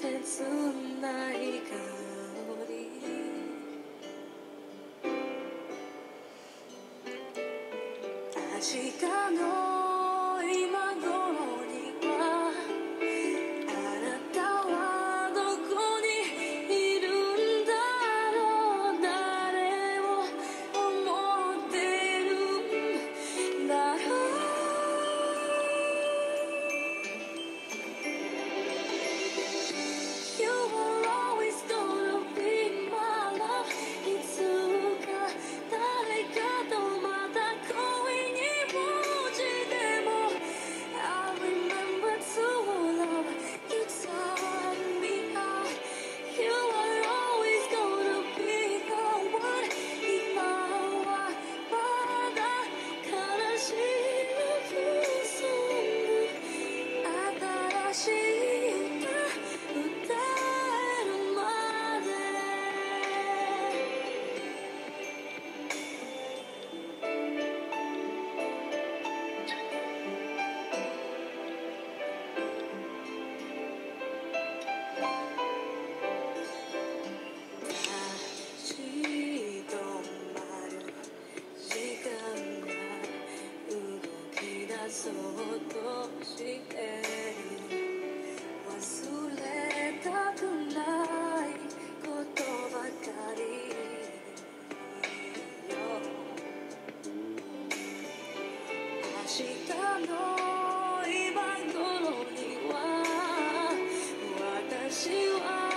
切ない香り。確かの今頃明日の今頃には私は